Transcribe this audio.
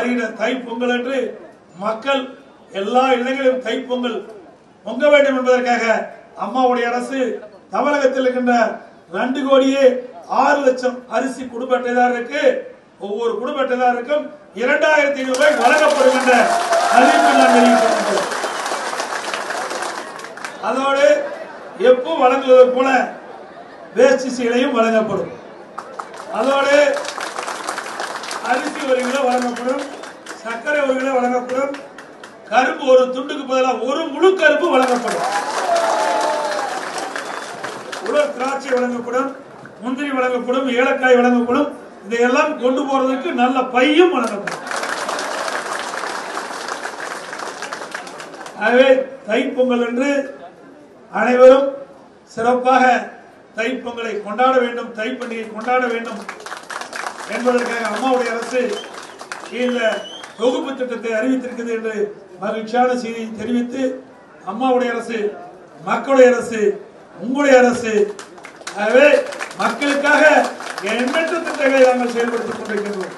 வருகிற தைப்பொங்கல் என்று மக்கள் எல்லா இடங்களிலும் தைப்பொங்கல் பொங்க வேண்டும் என்பதற்காக அம்மாவுடைய அரசு தமிழகத்தில் இருக்கின்ற ரெண்டு கோடியே ஆறு லட்சம் அரிசி குடும்ப அட்டைதாரருக்கு ஒவ்வொரு குடும்ப அட்டைதாரருக்கும் இரண்டாயிரத்தி ஐநூறு ரூபாய் வழங்கப்படும் என்ற அறிவிப்பு நான் அதோடு எப்போ வழங்குவது போல வேஸ்டி சீலையும் வழங்கப்படும். அதோடு அரிசி ஒரு கிலோ வழங்கப்படும் சர்க்கரை ஒரு கிலோ வழங்கப்படும் கரும்பு ஒரு துண்டுக்கு பதிலாக ஒரு முழு கரும்பு வழங்கப்படும். உலர் திராட்சை வழங்கப்படும் முந்திரி வழங்கப்படும் ஏலக்காய் வழங்கப்படும் இதையெல்லாம் கொண்டு போறதுக்கு நல்ல பையும் வழங்கப்படும். ஆகவே தைப்பொங்கல் என்று அனைவரும் சிறப்பாக தைப்பொங்கலை கொண்டாட வேண்டும் தைப்பண்டிகை கொண்டாட வேண்டும். என்பதற்காக அம்மாவுடைய அரசு இந்த தொகுப்பு திட்டத்தை அறிவித்திருக்கிறது என்று மகிழ்ச்சியான செய்தியை தெரிவித்து அம்மாவுடைய அரசு மக்களுடைய அரசு உங்களுடைய அரசு ஆகவே மக்களுக்காக எண்ணற்ற திட்டங்களை நாங்கள் செயல்படுத்திக் கொண்டிருக்கின்றோம்.